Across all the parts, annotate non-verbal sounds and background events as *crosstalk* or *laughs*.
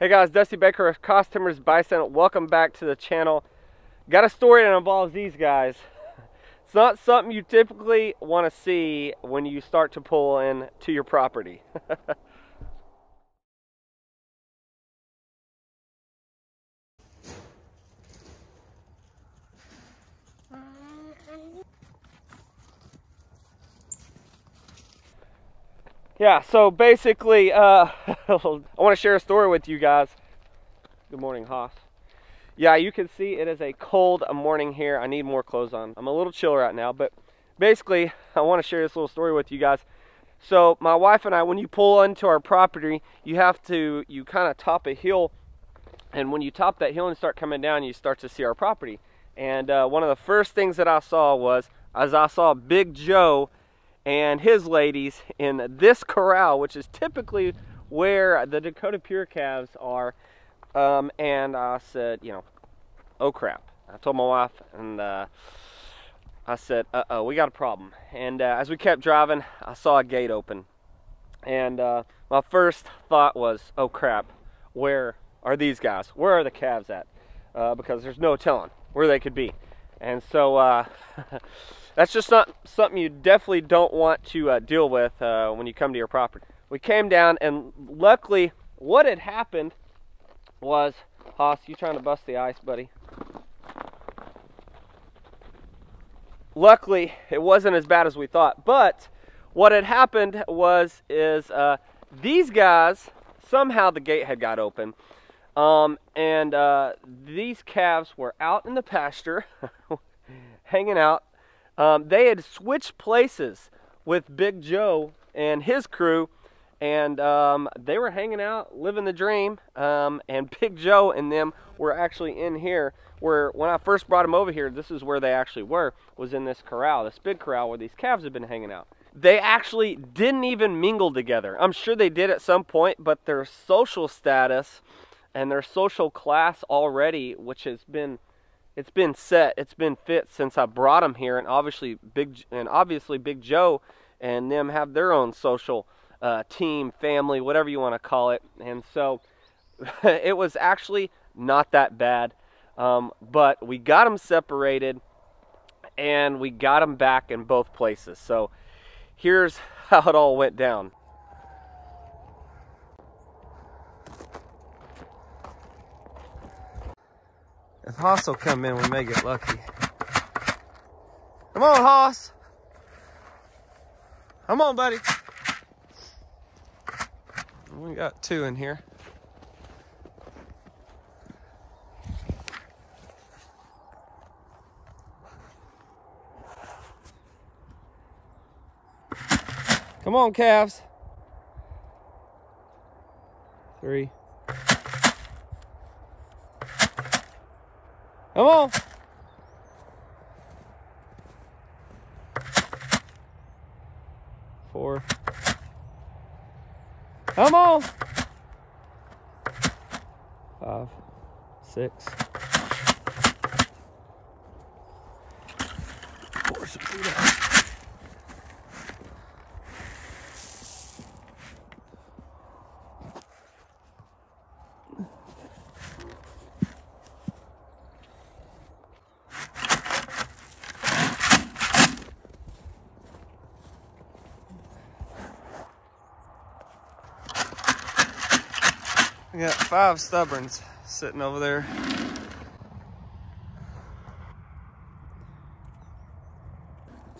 Hey guys, Dusty Dunbar of Cross Timbers Bison. Welcome back to the channel. Got a story that involves these guys. *laughs* It's not something you typically want to see when you start to pull in to your property. *laughs* yeah, so basically, uh, *laughs* I want to share a story with you guys. Good morning, Haas. Yeah, you can see it is a cold morning here. I need more clothes on. I'm a little chill right now, but basically, I want to share this little story with you guys. So my wife and I, when you pull into our property, you have to, you kind of top a hill. And when you top that hill and start coming down, you start to see our property. And uh, one of the first things that I saw was, as I saw Big Joe and his ladies in this corral, which is typically where the Dakota Pure calves are. Um, and I said, you know, oh crap. I told my wife, and uh, I said, uh oh, we got a problem. And uh, as we kept driving, I saw a gate open. And uh, my first thought was, oh crap, where are these guys? Where are the calves at? Uh, because there's no telling where they could be. And so, uh, *laughs* that's just not something you definitely don't want to uh, deal with uh, when you come to your property. We came down and luckily what had happened was, Haas, you trying to bust the ice, buddy? Luckily, it wasn't as bad as we thought. But what had happened was, is uh, these guys, somehow the gate had got open. Um, and uh, these calves were out in the pasture, *laughs* hanging out, um, they had switched places with Big Joe and his crew, and um, they were hanging out, living the dream. Um, and *laughs* Big Joe and them were actually in here. Where when I first brought them over here, this is where they actually were, was in this corral, this big corral where these calves have been hanging out. They actually didn't even mingle together. I'm sure they did at some point, but their social status and their social class already, which has been it's been set, it's been fit since I brought them here, and obviously Big and obviously Big Joe and them have their own social uh, team, family, whatever you want to call it, and so *laughs* it was actually not that bad, um, but we got them separated, and we got them back in both places. So here's *laughs* how it all went down. If Haas will come in, we may get lucky. Come on, Haas. Come on, buddy. We got two in here. Come on, calves. Three. Come on. Four. Come on. Five, six. We got five stubborns sitting over there.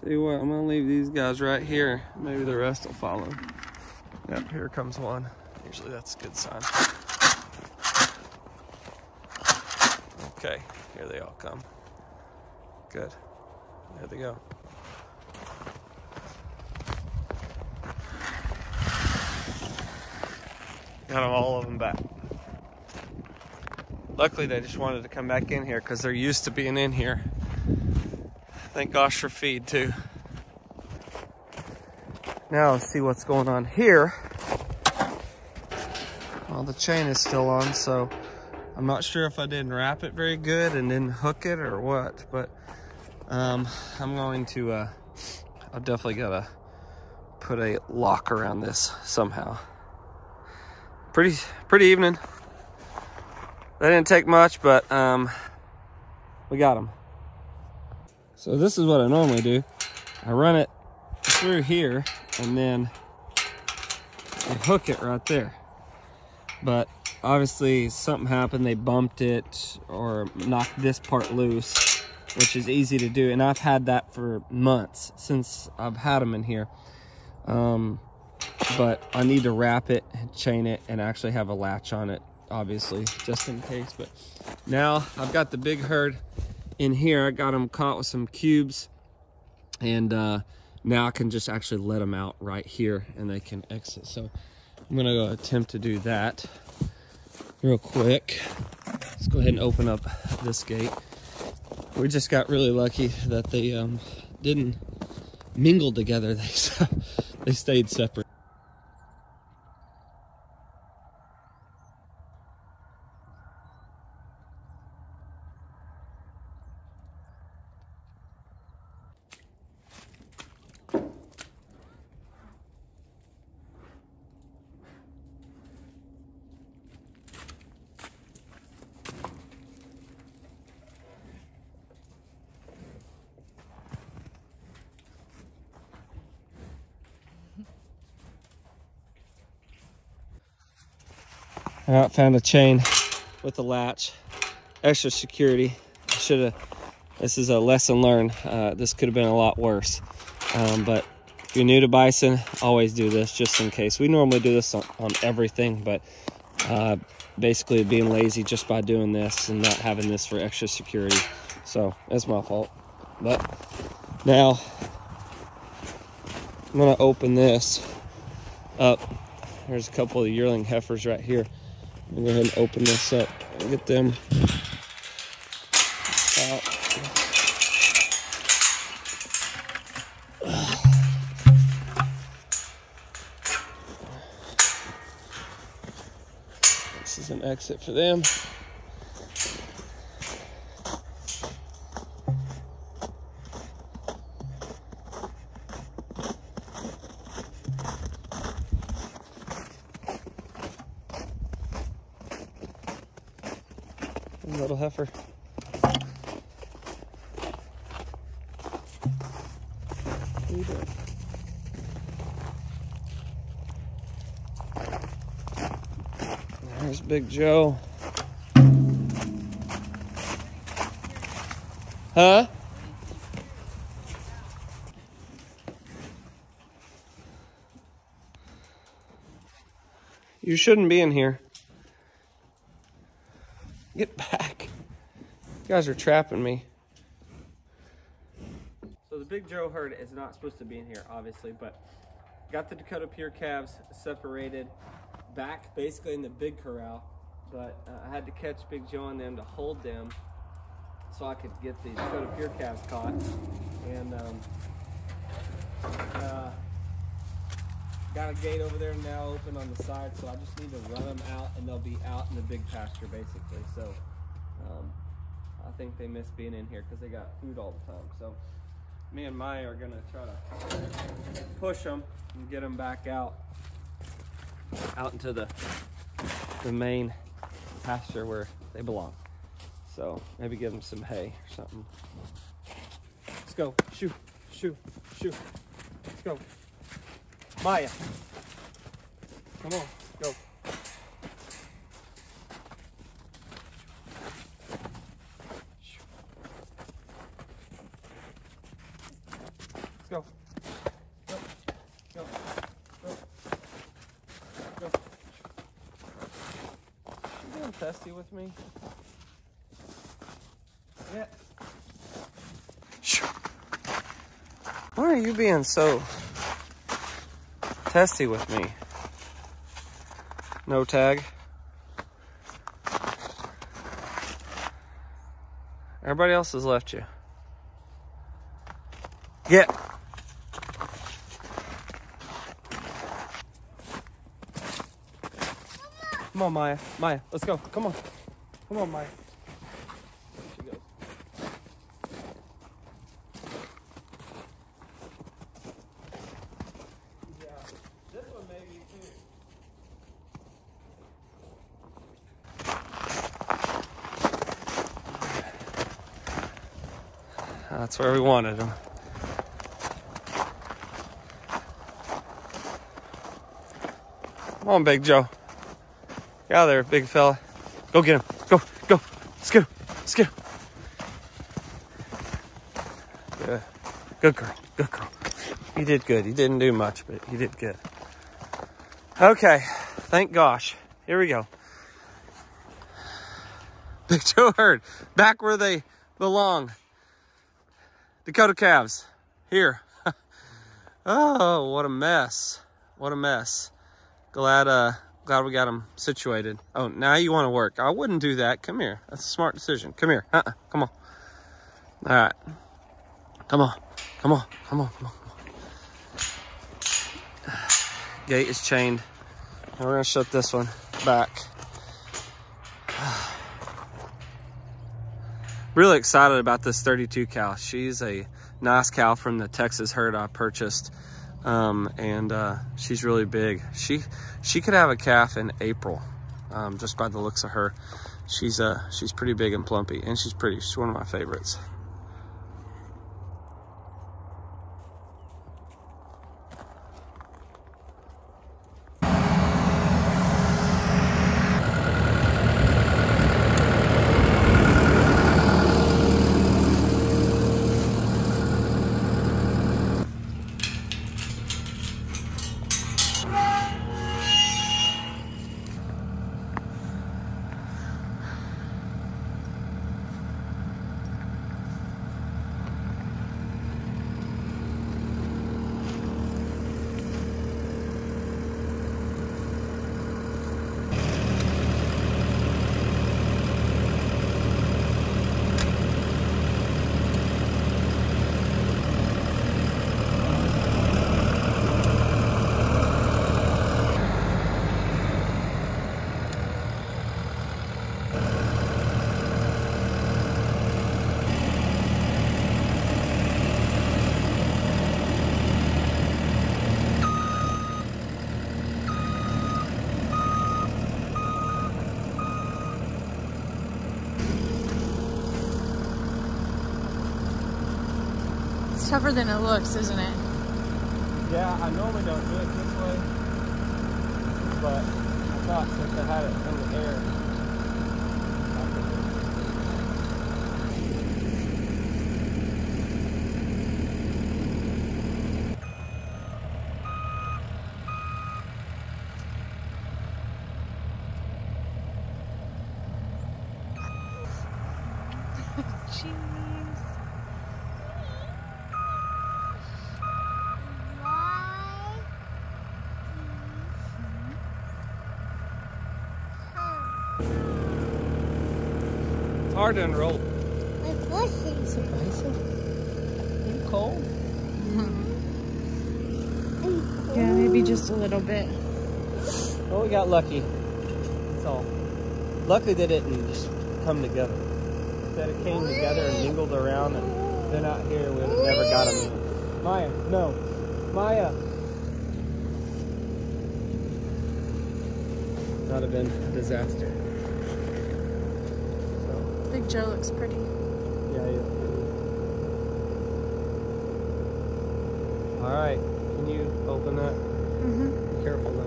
Tell you what, I'm gonna leave these guys right here. Maybe the rest will follow. Yep, here comes one. Usually that's a good sign. Okay, here they all come. Good. There they go. Got them all of them back. Luckily, they just wanted to come back in here because they're used to being in here. Thank gosh for feed, too. Now, let's see what's going on here. Well, the chain is still on, so I'm not sure if I didn't wrap it very good and then hook it or what, but um, I'm going to, uh, I've definitely got to put a lock around this somehow pretty pretty evening They didn't take much, but um, we got them. So this is what I normally do. I run it through here and then I hook it right there. But obviously something happened, they bumped it or knocked this part loose, which is easy to do. And I've had that for months since I've had them in here. Um, but I need to wrap it, chain it, and actually have a latch on it, obviously, just in case. But now I've got the big herd in here. I got them caught with some cubes and uh, now I can just actually let them out right here and they can exit. So I'm gonna go attempt to do that real quick. Let's go ahead and open up this gate. We just got really lucky that they um, didn't mingle together. *laughs* They, they stayed separate. I found a chain with a latch, extra security. Should have, this is a lesson learned. Uh, this could have been a lot worse. Um, but if you're new to bison, always do this just in case. We normally do this on, on everything, but uh, basically being lazy just by doing this and not having this for extra security. So that's my fault. But now I'm gonna open this up. There's a couple of yearling heifers right here. Gonna go ahead and open this up and get them out. This is an exit for them. Little heifer. There's Big Joe. Huh? You shouldn't be in here. Get back. You guys are trapping me. So the Big Joe herd is not supposed to be in here, obviously, but got the Dakota Pure calves separated back basically in the big corral, but uh, I had to catch Big Joe on them to hold them so I could get the Dakota Pure calves caught. And um, uh, Got a gate over there now open on the side, so I just need to run them out and they'll be out in the big pasture basically. So um, I think they miss being in here because they got food all the time. So me and Maya are gonna try to push them and get them back out, out into the, the main pasture where they belong. So maybe give them some hay or something. Let's go, shoo, shoo, shoo. Let's go. Maya. Come on, go. Let's go. Go. Go. Go. Go. You being testy with me? Yeah. Why are you being so testy with me. No tag. Everybody else has left you. Get. Come on, Maya. Maya, let's go. Come on. Come on, Maya. That's where we wanted him. Come on, Big Joe. Get out there, big fella. Go get him. Go, go. Let's get him. Let's get him. Good. Good girl. Good girl. You did good. You didn't do much, but you did good. Okay. Thank gosh. Here we go. Big Joe herd. Back where they belong. Dakota calves. Here. *laughs* oh, what a mess. What a mess. Glad uh glad we got them situated. Oh, now you want to work. I wouldn't do that. Come here. That's a smart decision. Come here. Uh-uh. Come on. All right. Come on. Come on. Come on. Come on. Gate is chained. And we're going to shut this one back. Really excited about this 32 cow. She's a nice cow from the Texas herd I purchased. Um, and uh, she's really big. She she could have a calf in April, um, just by the looks of her. She's uh she's pretty big and plumpy, and she's pretty. She's one of my favorites. Tougher than it looks, isn't it? Yeah, I normally don't do it this way, but I thought since I had it in the air. I could do it. Jeez. It's hard to enroll. Is it icy? You cold? *laughs* Yeah, maybe just a little bit. Well, we got lucky. That's all. Luckily, they didn't just come together. That it came together and mingled around, and they're not here. We would have never got them. Maya, no. Maya. That would have been a disaster. So, Joe looks pretty. yeah, yeah. All right. Can you open that? Mm-hmm. Be careful though.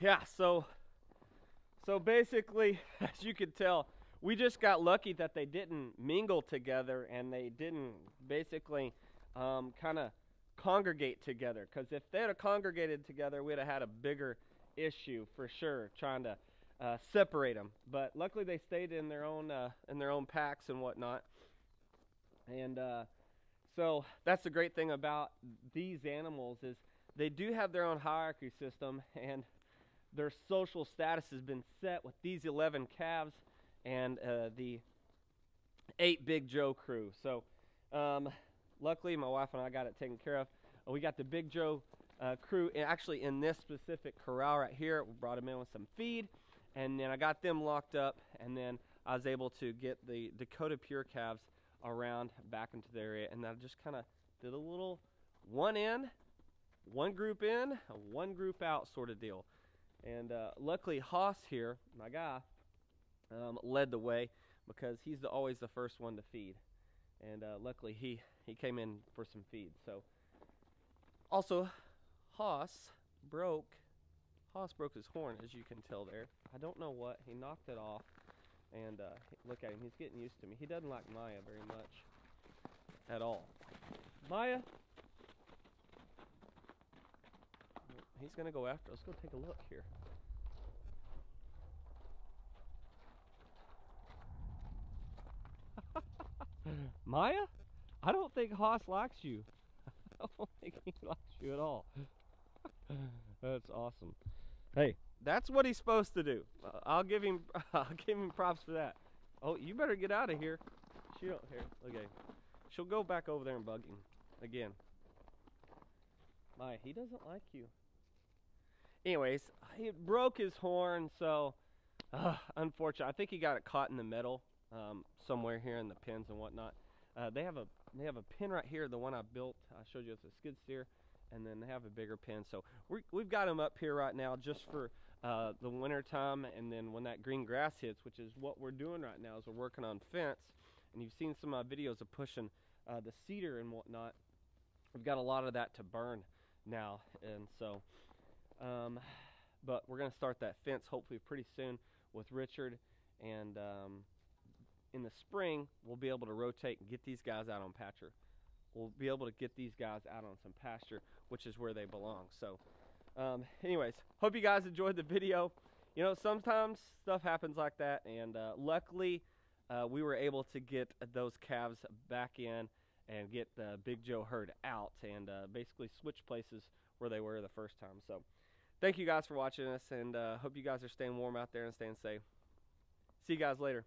Yeah, so so basically, *laughs* as you can tell, we just got lucky that they didn't mingle together and they didn't basically um, kind of congregate together. Because if they'd have congregated together, we'd have had a bigger issue for sure trying to uh, separate them. But luckily, they stayed in their own uh, in their own packs and whatnot. And uh, so that's the great thing about these animals is they do have their own hierarchy system and their social status has been set with these 11 calves and uh, the eight Big Joe crew. So, um, luckily, my wife and I got it taken care of. Uh, we got the Big Joe uh, crew actually in this specific corral right here. We brought them in with some feed, and then I got them locked up, and then I was able to get the Dakota Pure calves around back into the area, and I just kind of did a little one in, one group in, one group out sort of deal. And uh, luckily, Haas here, my guy, um, led the way because he's the, always the first one to feed. And uh, luckily, he, he came in for some feed. So, also, Haas broke. Haas broke his horn, as you can tell there. I don't know what. He knocked it off. And uh, look at him. He's getting used to me. He doesn't like Maya very much at all. Maya, He's gonna go after. Let's go take a look here. *laughs* Maya? I don't think Haas likes you. *laughs* I don't think he likes you at all. *laughs* that's awesome. Hey, that's what he's supposed to do. Uh, I'll give him. I'll give him props for that. Oh, you better get out of here. She don't here. Okay, she'll go back over there and bug him again. Maya, he doesn't like you anyways, he broke his horn, so uh, unfortunate. I think he got it caught in the metal um, somewhere here in the pins and whatnot. Uh, they have a they have a pin right here, the one I built. I showed you it's a skid steer, and then they have a bigger pin. So we we've got them up here right now just for uh, the winter time, and then when that green grass hits, which is what we're doing right now, is we're working on fence. And you've seen some of my videos of pushing uh, the cedar and whatnot. We've got a lot of that to burn now, and so um, but we're going to start that fence hopefully pretty soon with Richard. And um, in the spring, we'll be able to rotate and get these guys out on pasture. We'll be able to get these guys out on some pasture, which is where they belong. So, um, anyways, hope you guys enjoyed the video. You know, sometimes stuff happens like that, and uh, luckily, uh, we were able to get those calves back in and get the Big Joe herd out and uh, basically switch places where they were the first time. So thank you guys for watching us, and uh, hope you guys are staying warm out there and staying safe. See you guys later.